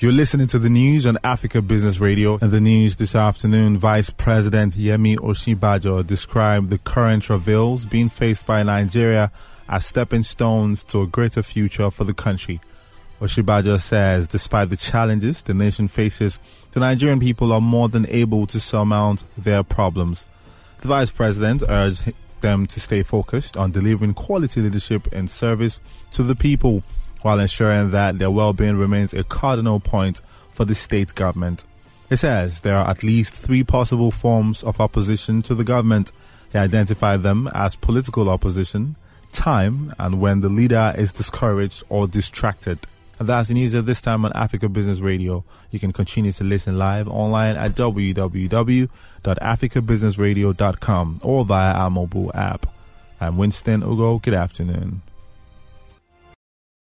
You're listening to the news on Africa Business Radio. And the news this afternoon, Vice President Yemi Osinbajo described the current travails being faced by Nigeria as stepping stones to a greater future for the country. Osinbajo says despite the challenges the nation faces, the Nigerian people are more than able to surmount their problems. The Vice President urged them to stay focused on delivering quality leadership and service to the people while ensuring that their well-being remains a cardinal point for the state government. It says there are at least three possible forms of opposition to the government. He identified them as political opposition, time, and when the leader is discouraged or distracted. And that's the news at this time on Africa Business Radio. You can continue to listen live online at www.africabusinessradio.com or via our mobile app. I'm Winston Ugo. Good afternoon.